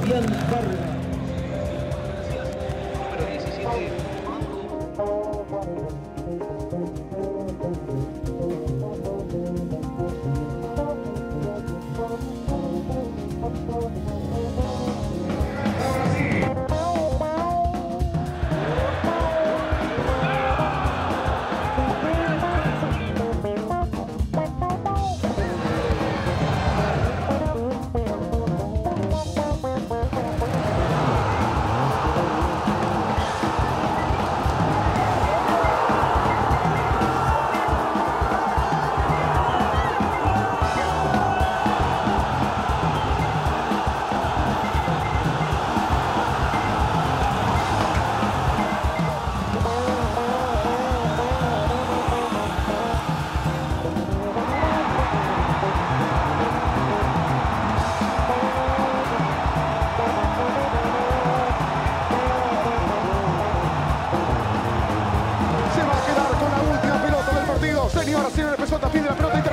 Fabián Vargas. Número 17, Darío Aracena empezó a tapir de la pelota.